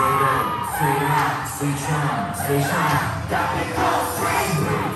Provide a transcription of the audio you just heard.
Straight up, straight up, straight up, straight up. Got me cold, straight.